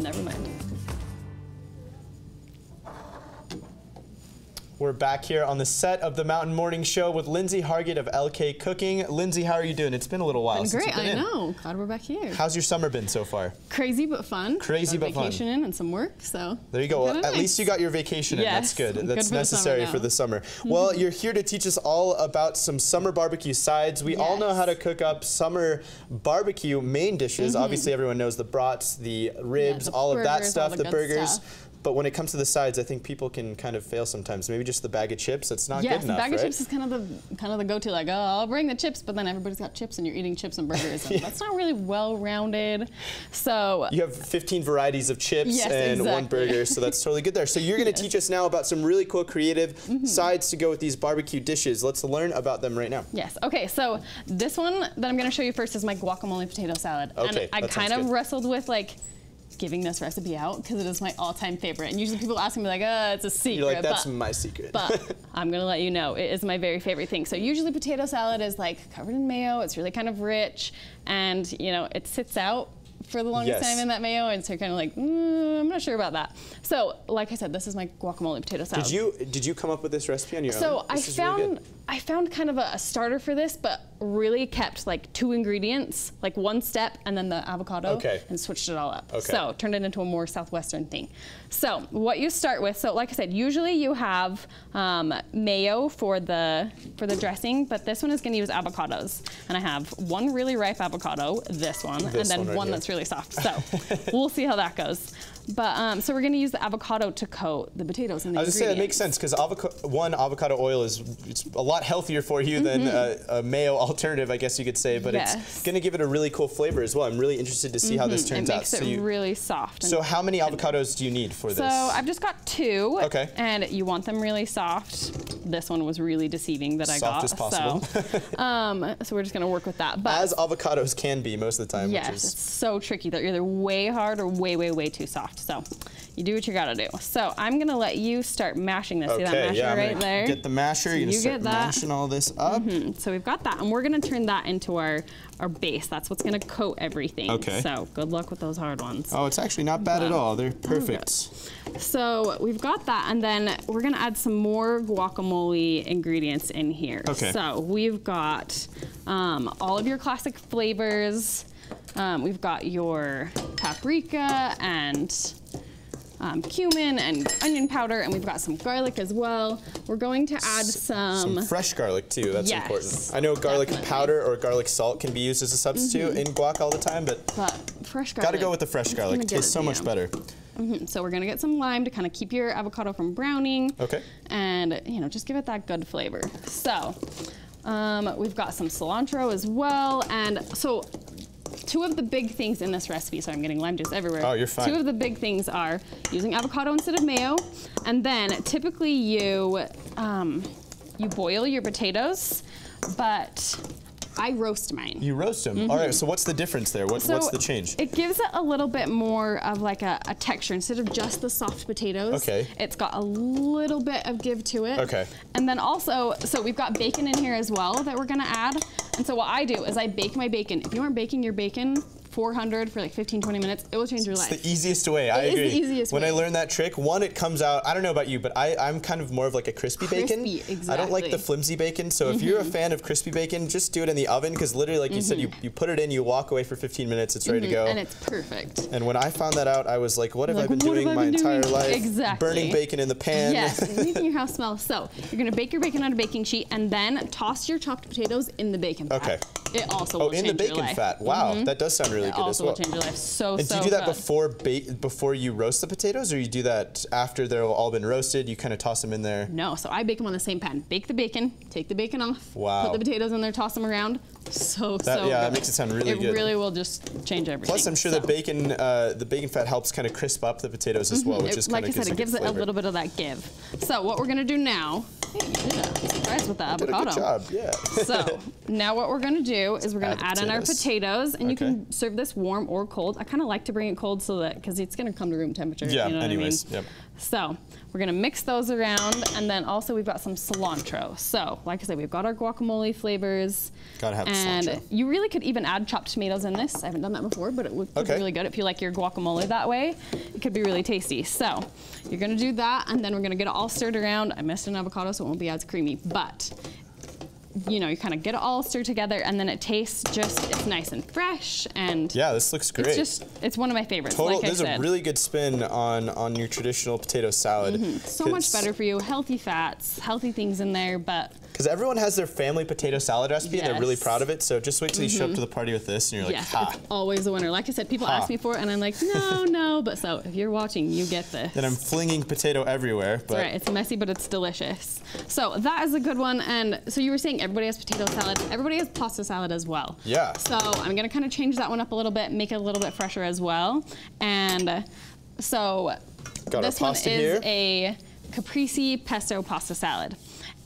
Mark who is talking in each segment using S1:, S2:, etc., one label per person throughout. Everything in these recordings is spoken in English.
S1: never mind.
S2: We're back here on the set of the Mountain Morning Show with Lindsey Hargett of LK Cooking. Lindsey, how are you doing? It's been a little while
S1: Been great,
S2: been
S1: I
S2: in.
S1: know. Glad we're back here.
S2: How's your summer been so far?
S1: Crazy but fun.
S2: Crazy
S1: Got
S2: but fun.
S1: vacation in and some work, so.
S2: There you go. Well, at
S1: nice.
S2: least you got your vacation in. That's
S1: Yes,
S2: good.
S1: good
S2: That's
S1: for the summer
S2: necessary for the summer. Well, mm-hmm. you're here to teach us all about some summer barbecue sides. We all know how to cook up summer barbecue main dishes. Mm-hmm. Obviously, everyone knows the brats, the ribs,
S1: the
S2: all of that
S1: burgers,
S2: stuff,
S1: the
S2: the, burgers.
S1: stuff.
S2: But when it comes to the sides, I think people can kind of fail sometimes. Maybe just the bag of chips. That's not
S1: Yes,
S2: good enough,
S1: the bag
S2: right?
S1: of chips is kind of the kind of the go-to. Like, oh, I'll bring the chips, but then everybody's got chips, and you're eating chips and burgers. And That's not really well-rounded. So
S2: You have 15 varieties of chips
S1: Yes,
S2: and one burger, so that's totally good there. So you're going to teach us now about some really cool creative
S1: Mm-hmm.
S2: sides to go with these barbecue dishes. Let's learn about them right now.
S1: Yes. Okay. So this one that I'm going to show you first is my guacamole potato salad.
S2: Okay,
S1: And I kind of
S2: good.
S1: wrestled with like giving this recipe out because it is my all-time favorite. And usually people ask me like, uh, it's a secret.
S2: You're like, that's
S1: but,
S2: my secret.
S1: but I'm gonna let you know it is my very favorite thing. So usually potato salad is like covered in mayo. It's really kind of rich, and you know it sits out for the longest
S2: Yes.
S1: time in that mayo, and so you're kind of like, mm, I'm not sure about that. So like I said, this is my guacamole potato salad.
S2: did you did you come up with this recipe on your own?
S1: So I
S2: is really
S1: found. I found kind of a, a starter for this, but really kept like two ingredients, like one step, and then the avocado,
S2: Okay.
S1: and switched it all up.
S2: Okay.
S1: So turned it into a more southwestern thing. So what you start with, so like I said, usually you have um, mayo for the for the dressing, but this one is going to use avocados, and I have one really ripe avocado, this one,
S2: This
S1: and then
S2: one
S1: one,
S2: right here.
S1: that's really soft. So we'll see how that goes. But um, so we're going to use the avocado to coat the potatoes and the
S2: I was gonna say that makes sense because avoca- one avocado oil is it's a lot healthier for you than a, a mayo alternative, I guess you could say. But it's
S1: Mm-hmm.
S2: Gonna give it a really cool flavor as well. I'm really interested to see how this
S1: It
S2: turns out.
S1: makes it
S2: So, you,
S1: really soft.
S2: so how many avocados do you need for
S1: So
S2: this?
S1: So I've just got two.
S2: Okay.
S1: And you want them really soft. This one was really deceiving that I got.
S2: Soft as possible.
S1: So, um, so we're just gonna work with that. But
S2: As avocados can be most of the time,
S1: yes,
S2: which
S1: it's so tricky. They're either way hard or way, way, way too soft. So you do what you gotta do. So I'm gonna let you start mashing this. See that
S2: okay.
S1: masher
S2: Yeah,
S1: right there?
S2: get the masher. You're gonna
S1: you
S2: start
S1: get that.
S2: mashing all this up.
S1: Mm, So we've got that, and we're gonna turn that into our our base. That's what's gonna coat everything.
S2: Okay.
S1: So good luck with those hard ones.
S2: Oh, it's actually not bad at all. They're perfect.
S1: So we've got that, and then we're gonna add some more guacamole ingredients in here.
S2: Okay.
S1: So we've got um, all of your classic flavors. Um, we've got your paprika and um, cumin and onion powder, and we've got some garlic as well. We're going to add some.
S2: Some fresh garlic too. That's
S1: Yes,
S2: important. I know garlic
S1: definitely.
S2: powder or garlic salt can be used as a substitute in guac all the time, but
S1: but fresh garlic.
S2: gotta go with the fresh garlic. It tastes so much better.
S1: Mhm. So we're gonna get some lime to kind of keep your avocado from browning.
S2: Okay.
S1: And you know, just give it that good flavor. So um, we've got some cilantro as well, and so. Two of the big things in this recipe, so I'm getting lime juice everywhere.
S2: Oh, you're fine.
S1: Two of the big things are using avocado instead of mayo, and then typically you um, you boil your potatoes, but I roast mine.
S2: You roast them. Mm-hmm. All right. So what's the difference there? What.
S1: So
S2: what's the change?
S1: It gives it a little bit more of like a, a texture instead of just the soft potatoes.
S2: Okay.
S1: It's got a little bit of give to it.
S2: Okay.
S1: And then also, so we've got bacon in here as well that we're gonna add. And so what I do is I bake my bacon. If you aren't baking your bacon 400 for like 15, 20 minutes, it will change your life.
S2: It's the easiest way. I
S1: It is the
S2: agree.
S1: easiest
S2: when I learned that trick, one, it comes out. I don't know about you, but I, I'm kind of more of like a crispy, bacon.
S1: Crispy,
S2: I don't like the flimsy bacon. So if you're a mm-hmm. fan of crispy bacon, just do it in the oven because literally, like you said, you, mm-hmm. you put it in, you walk away for 15 minutes, it's ready to mm-hmm, go.
S1: Mm-hmm. And it's perfect.
S2: And when I found that out, I was like, what have
S1: Like,
S2: I been doing
S1: I
S2: my
S1: been
S2: entire
S1: doing?
S2: life?
S1: Exactly.
S2: Burning bacon in the pan.
S1: Yes, making your house smell. So you're gonna bake your bacon on a baking sheet and then toss your chopped potatoes in the bacon fat.
S2: Okay.
S1: It also
S2: oh, in the bacon fat. Wow, that does sound really
S1: It
S2: good as
S1: also
S2: well.
S1: will change your life so
S2: And
S1: so
S2: do you do that
S1: good.
S2: before before you roast the potatoes, or you do that after they've all been roasted? You kind of toss them in there.
S1: No, so I bake them on the same pan. Bake the bacon, take the bacon off,
S2: Wow.
S1: put the potatoes in there, toss them around. So
S2: That-
S1: so
S2: yeah, that makes it sound really
S1: it
S2: good.
S1: It really will just change everything.
S2: Plus, I'm sure
S1: so.
S2: the bacon uh, the bacon fat helps kind of crisp up the potatoes as well, which
S1: It-
S2: is
S1: like
S2: kind
S1: I
S2: of
S1: said, it gives it a little bit of that give. So what we're gonna do now? Hey, you did a surprise with the
S2: Did a
S1: avocado.
S2: good job, yeah.
S1: So now what we're gonna do is we're gonna
S2: Add
S1: add in our
S2: potatoes.
S1: and you can serve this warm or cold. I kind of like to bring it cold so that because it's gonna come to room temperature.
S2: Yeah,
S1: You know
S2: anyways,
S1: what I mean?
S2: yep.
S1: So we're gonna mix those around, and then also we've got some cilantro. So, like I said, we've got our guacamole flavors.
S2: Gotta have the
S1: and
S2: cilantro.
S1: you really could even add chopped tomatoes in this. I haven't done that before, but it would would be really good if you like your guacamole that way. It could be really tasty. So you're gonna do that, and then we're gonna get it all stirred around. I missed an avocado, so it won't be as creamy, but you know, you kind of get it all stirred together, and then it tastes just, it's nice and fresh, and
S2: Yeah, this looks great.
S1: it's just, it's one of my favorites.
S2: Total,
S1: like
S2: is a really good spin on on your traditional potato salad. Mm-hmm.
S1: so much better for you. Healthy fats, healthy things in there, but
S2: Because everyone has their family potato salad recipe and they're really
S1: Mm-hmm.
S2: proud of it. So just wait till you show up to the party with this and you're like,
S1: yes,
S2: ha.
S1: it's always a winner. Like I said, people
S2: Ha.
S1: ask me for it, and I'm like, no, no. But so if you're watching, you get this.
S2: Then I'm flinging potato everywhere. But
S1: That's right. It's messy, but it's delicious. So that is a good one. And so you were saying everybody has potato salad. Everybody has pasta salad as well.
S2: Yeah.
S1: So I'm gonna kind of change that one up a little bit, make it a little bit fresher as well. And so
S2: Got
S1: this one is
S2: here.
S1: a caprese pesto pasta salad.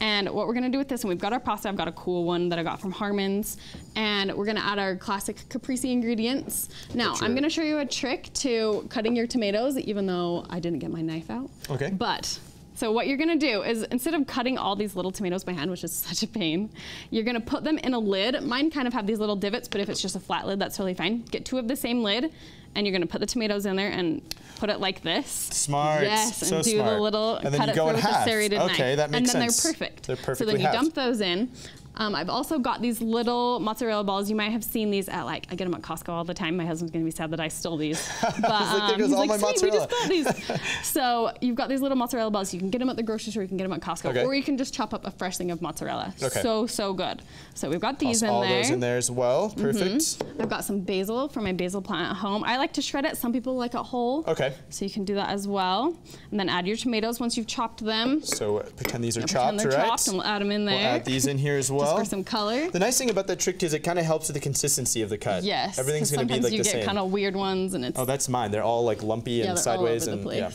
S1: And what we're gonna do with this, and we've got our pasta, I've got a cool one that I got from Harmon's, and we're gonna add our classic caprese ingredients. Now, I'm gonna show you a trick to cutting your tomatoes, even though I didn't get my knife out.
S2: Okay.
S1: But so what you're gonna do is instead of cutting all these little tomatoes by hand, which is such a pain, you're gonna put them in a lid. Mine kind of have these little divots, but if it's just a flat lid, that's totally fine. Get two of the same lid, and you're gonna put the tomatoes in there and put it like this.
S2: Smart.
S1: Yes,
S2: So
S1: and do
S2: smart.
S1: the little
S2: And then
S1: cut it
S2: go
S1: through with
S2: half.
S1: a serrated knife.
S2: Okay, that makes
S1: and then
S2: sense.
S1: they're perfect.
S2: They're
S1: So then you dump those in. Um, I've also got these little mozzarella balls. You might have seen these at like I get them at Costco all the time. My husband's gonna be sad that I stole these. But
S2: like, there
S1: um,
S2: goes
S1: he's
S2: all
S1: like,
S2: my
S1: "Sweet, we just
S2: mozzarella."
S1: got these. so you've got these little mozzarella balls. You can get them at the grocery store. You can get them at Costco,
S2: Okay.
S1: or you can just chop up a fresh thing of mozzarella.
S2: Okay.
S1: So so good. So we've got these
S2: Toss
S1: in
S2: all
S1: there. Mm-hmm.
S2: those in there as well. Perfect.
S1: I've got some basil from my basil plant at home. I like to shred it. Some people like it whole.
S2: Okay.
S1: So you can do that as well. And then add your tomatoes once you've chopped them.
S2: So uh, pretend these are
S1: Pretend
S2: chopped,
S1: they're
S2: right?
S1: chopped and we'll add them in there.
S2: We'll add these in here as
S1: just
S2: well.
S1: for some color.
S2: The nice thing about that trick is it kind of helps with the consistency of the cut.
S1: Yes.
S2: Everything's going to be like the same.
S1: sometimes you get kind of weird ones and it's
S2: Oh, that's mine. They're all like lumpy
S1: Yeah,
S2: and sideways and yeah.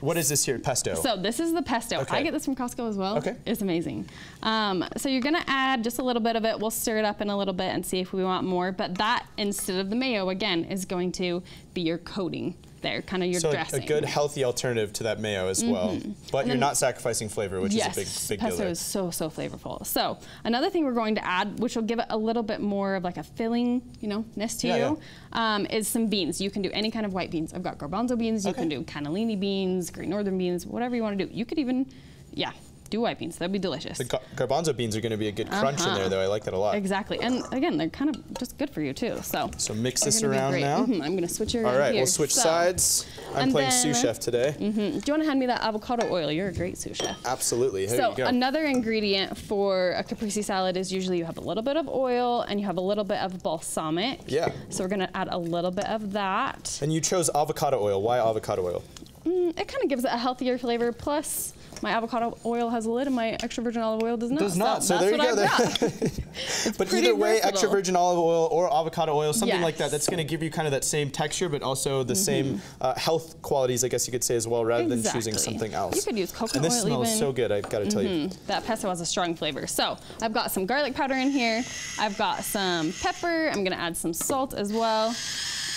S2: What is this here? Pesto.
S1: So this is the pesto.
S2: Okay.
S1: I get this from Costco as well.
S2: Okay.
S1: It's amazing. Um, so you're gonna add just a little bit of it. We'll stir it up in a little bit and see if we want more. But that instead of the mayo again is going to be your coating there, kind of your
S2: so a-
S1: dressing.
S2: a good healthy alternative to that mayo as well. But you're not sacrificing flavor, which
S1: yes,
S2: is a big big deal
S1: Yes,
S2: pesto
S1: is so so flavorful. So another thing we're going to add, which will give it a little bit more of like a filling, you know, ness to
S2: Yeah,
S1: you, Um, is some beans. You can do any kind of white beans. I've got garbanzo beans. You can do cannellini beans, Great Northern beans, whatever you want to do. You could even, yeah, do white beans. That'd be delicious.
S2: The gar- garbanzo beans are going to be a good crunch in
S1: Uh-huh.
S2: there, though. I like that a lot.
S1: Exactly, and again, they're kind of just good for you too. So.
S2: So mix this around now.
S1: Mhm, I'm gonna switch it around
S2: All right,
S1: here.
S2: we'll switch
S1: So,
S2: sides. I'm playing sous chef today.
S1: Mm -hmm. Do you want to hand me that avocado oil? You're a great sous chef.
S2: Absolutely. There
S1: So
S2: you go.
S1: another ingredient for a caprese salad is usually you have a little bit of oil and you have a little bit of balsamic.
S2: Yeah.
S1: So we're gonna add a little bit of that.
S2: and you chose avocado oil. Why avocado oil?
S1: Mm, it kind of gives it a healthier flavor. Plus, my avocado oil has a lid and my extra virgin olive oil does not.
S2: Does not. So,
S1: that's
S2: there you go.
S1: I've
S2: There.
S1: got.
S2: but either way, extra virgin olive oil or avocado oil, something like that, that's going to give you kind of that same texture, but also the same uh, health qualities, I guess you could say as well, rather than choosing something else.
S1: You could use coconut
S2: and this
S1: oil
S2: smells
S1: even.
S2: so good. I've got to tell you.
S1: That pesto has a strong flavor. So I've got some garlic powder in here. I've got some pepper. I'm gonna add some salt as well.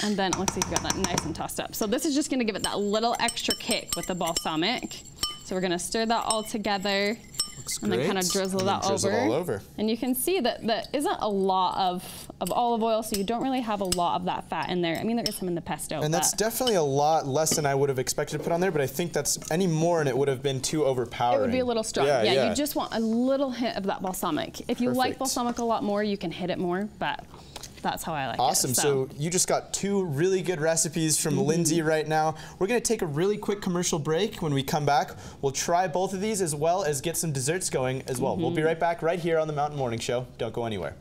S1: And then let's see if we got that nice and tossed up. So this is just gonna give it that little extra kick with the balsamic. So we're gonna stir that all together.
S2: Looks
S1: and then kind of drizzle
S2: And then
S1: that
S2: drizzle
S1: over.
S2: all over.
S1: And you can see that that isn't a lot of, of olive oil, so you don't really have a lot of that fat in there. I mean, there is some in the pesto.
S2: And that's definitely a lot less than I would have expected to put on there, but I think that's any more and it would have been too overpowering.
S1: It would be a little strong.
S2: Yeah,
S1: Yeah,
S2: yeah.
S1: you just want a little hint of that balsamic. If you like balsamic a lot more, you can hit it more, but that's how I like
S2: Awesome.
S1: it. Awesome.
S2: So. you just got two really good recipes from
S1: Mm-hmm.
S2: Lindsey right now. We're going to take a really quick commercial break. When we come back, we'll try both of these as well as get some desserts going as well. We'll be
S1: Mm-hmm.
S2: right back right here on the Mountain Morning Show. Don't go anywhere.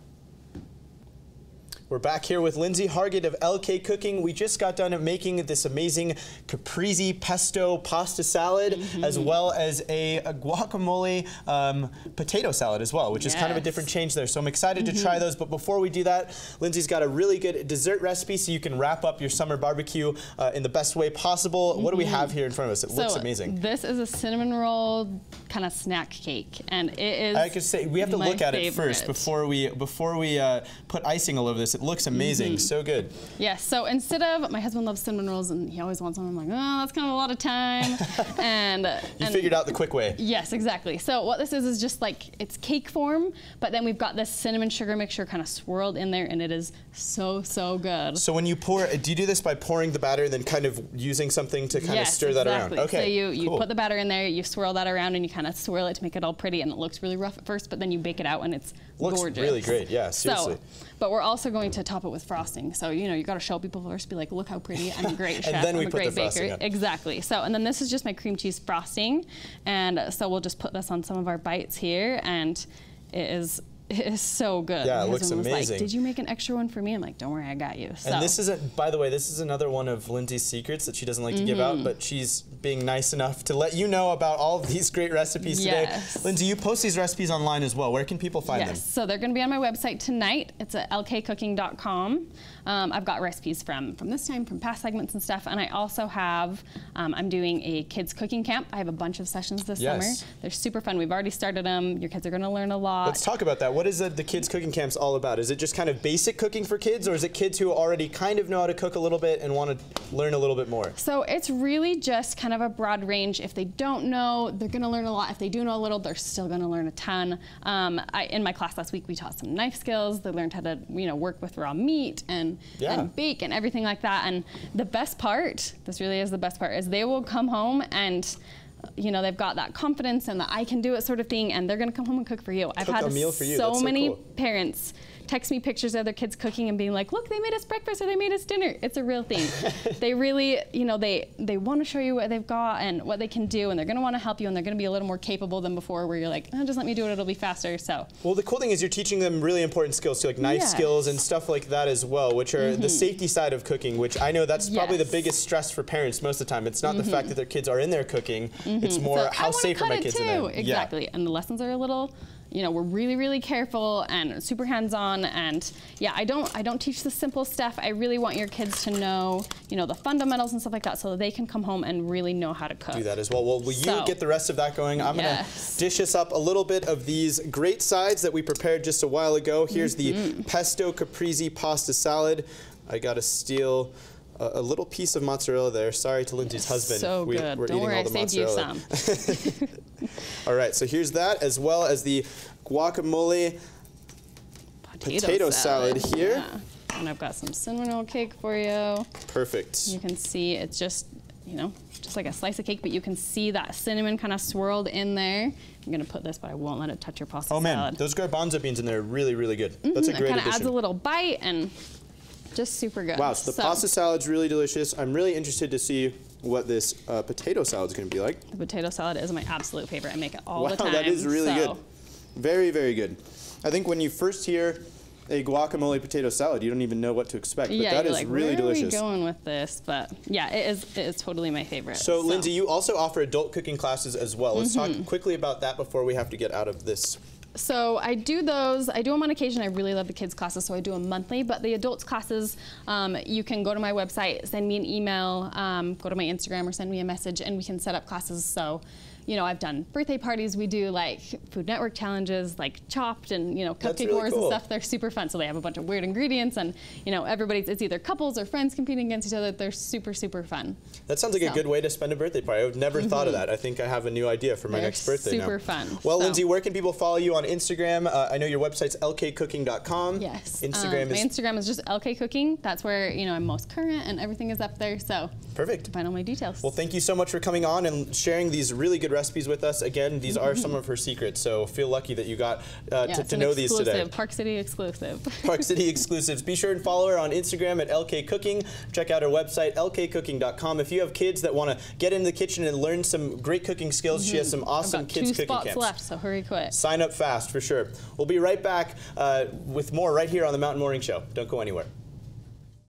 S2: We're back here with Lindsey Hargett of LK Cooking. We just got done making this amazing caprese pesto pasta salad,
S1: Mm-hmm.
S2: as well as a, a guacamole um, potato salad as well, which is kind of a
S1: Mm-hmm.
S2: different change there. So I'm excited to try those. But before we do that, Lindsey's got a really good dessert recipe so you can wrap up your summer barbecue uh, in the best way possible. What do we have here in front of us? It looks
S1: Mm-hmm.
S2: Amazing.
S1: This is a cinnamon roll kind of snack cake, and it is.
S2: I could say we have to look at it first before we before we uh, put icing all over this. It looks amazing.
S1: Mm-hmm.
S2: So good.
S1: Yes. So instead of my husband loves cinnamon rolls and he always wants them, I'm like, oh, that's kind of a lot of time. and
S2: You
S1: and
S2: figured out the quick way.
S1: Yes, exactly. So what this is is just like it's cake form, but then we've got this cinnamon sugar mixture kind of swirled in there, and it is so so good.
S2: So when you pour, do you do this by pouring the batter and then kind of using something to kind
S1: yes,
S2: of stir that
S1: exactly.
S2: around? Okay.
S1: So you, you
S2: cool.
S1: put the batter in there, you swirl that around, and you kind of swirl it to make it all pretty, and it looks really rough at first, but then you bake it out, and it's
S2: Looks
S1: gorgeous.
S2: really great, yeah, seriously.
S1: So, but we're also going to top it with frosting. So you know you got to show people first, be like, look how pretty. I'm a great chef.
S2: then
S1: I'm a
S2: put the
S1: great
S2: frosting
S1: baker.
S2: on.
S1: Exactly. So and then this is just my cream cheese frosting, and so we'll just put this on some of our bites here, and it is. It is so good.
S2: Yeah, it
S1: My
S2: looks amazing.
S1: Like, Did you make an extra one for me? I'm like, don't worry, I got you. So.
S2: And this is, a, by the way, this is another one of Lindsey's secrets that she doesn't like to give
S1: Mm-hmm.
S2: out, but she's being nice enough to let you know about all of these great recipes
S1: Yes.
S2: today. Lindsey, you post these recipes online as well. Where can people find them?
S1: Yes,
S2: them?
S1: so they're going to be on my website tonight. It's at lkcooking.com. Um, I've got recipes from from this time, from past segments and stuff, and I also have. Um, I'm doing a kids cooking camp. I have a bunch of sessions this
S2: Yes.
S1: summer. They're super fun. We've already started them. Your kids are going to learn a lot.
S2: Let's talk about that. What is the, the kids cooking camps all about? Is it just kind of basic cooking for kids, or is it kids who already kind of know how to cook a little bit and want to learn a little bit more?
S1: So it's really just kind of a broad range. If they don't know, they're going to learn a lot. If they do know a little, they're still going to learn a ton. Um, I, in my class last week, we taught some knife skills. They learned how to, you know, work with raw meat and,
S2: Yeah.
S1: and bake and everything like that. And the best part, this really is the best part, is they will come home and. You know they've got that confidence and the I can do it sort of thing, and they're gonna come home and cook for you. I've
S2: Cook
S1: had
S2: a meal for you.
S1: so
S2: so
S1: many
S2: cool.
S1: parents text me pictures of their kids cooking and being like, "Look, they made us breakfast or they made us dinner." It's a real thing. they really, you know, they they want to show you what they've got and what they can do, and they're going to want to help you, and they're going to be a little more capable than before, where you're like, oh, "Just let me do it; it'll be faster." So,
S2: Well, the cool thing is you're teaching them really important skills too, like knife
S1: Yes.
S2: skills and stuff like that as well, which are the mm-hmm. safety side of cooking, which I know that's probably the biggest stress for parents most of the time. It's not the fact mm-hmm. that their kids are in there cooking; it's mm-hmm. more
S1: so
S2: how safe are my kids
S1: too.
S2: in there. Yeah.
S1: Exactly, and the lessons are a little. You know, we're really, really careful and super hands-on. And yeah, I don't, I don't teach the simple stuff. I really want your kids to know, you know, the fundamentals and stuff like that, so that they can come home and really know how to cook.
S2: do that as well. Well, will you
S1: So-
S2: get the rest of that going? I'm
S1: Yes.
S2: gonna dish us up a little bit of these great sides that we prepared just a while ago. Here's
S1: Mm-hmm.
S2: the pesto caprese pasta salad. I gotta steal a, a little piece of mozzarella there. Sorry to Lindsey's husband.
S1: So
S2: We-
S1: good.
S2: We're
S1: Don't
S2: eating
S1: worry,
S2: all
S1: I
S2: the
S1: saved you some.
S2: All right, so here's that, as well as the guacamole. Potato salad here.
S1: Yeah. And I've got some cinnamon roll cake for you.
S2: Perfect.
S1: You can see it's just, you know, just like a slice of cake, but you can see that cinnamon kind of swirled in there. I'm gonna put this, but I won't let it touch your pasta salad.
S2: Oh man,
S1: salad.
S2: those garbanzo beans in there are really, really good. Mm-hmm, That's a great
S1: it
S2: great
S1: kind of adds a little bite and just super good.
S2: Wow, so the pasta salad's really delicious. I'm really interested to see what this uh, potato is gonna be like.
S1: The potato salad is my absolute favorite. I make it all
S2: wow,
S1: the time.
S2: Wow, that is really
S1: so-
S2: good. Very, very good. I think when you first hear a guacamole potato salad, you don't even know what to expect, but
S1: Yeah,
S2: that is
S1: like,
S2: really
S1: where
S2: delicious.
S1: are we going with this? But yeah, it is. It is totally my favorite.
S2: So, Lindsey, you also offer adult cooking classes as well. Let's
S1: Mm-hmm.
S2: talk quickly about that before we have to get out of this.
S1: So I do those. I do them on occasion. I really love the kids classes, so I do them monthly. But the adults classes, um, you can go to my website, send me an email, um, go to my Instagram, or send me a message, and we can set up classes. So, you know, I've done birthday parties. We do like Food Network challenges, like Chopped, and you know, cupcake
S2: really
S1: wars
S2: cool.
S1: and stuff. They're super fun. So they have a bunch of weird ingredients, and you know, everybody's it's either couples or friends competing against each other. They're super super fun.
S2: That sounds like a good way to spend a birthday party. I've never thought of that. I think I have a new idea for my
S1: They're
S2: next birthday now.
S1: super fun.
S2: Well,
S1: So-
S2: Lindsey, where can people follow you on Instagram? Uh, I know your website's lkcooking.com.
S1: Yes.
S2: Instagram
S1: um, my
S2: is
S1: Instagram is just lkcooking. That's where you know I'm most current, and everything is up there. So
S2: perfect.
S1: find all my details.
S2: Well, thank you so much for coming on and sharing these really good recipes with us. Again, these are some of her secrets, so feel lucky that you got uh,
S1: yeah,
S2: to, to know these
S1: exclusive,
S2: today.
S1: Park City exclusive.
S2: Park City exclusives. Be sure and follow her on Instagram at LK Cooking. Check out her website, lkcooking.com. If you have kids that want to get in the kitchen and learn some great cooking skills, she has some
S1: I've
S2: awesome
S1: got
S2: kids
S1: two
S2: cooking
S1: spots
S2: camps.
S1: left, so hurry quick.
S2: Sign up fast for sure. We'll be right back uh, with more right here on the Mountain Morning Show. Don't go anywhere.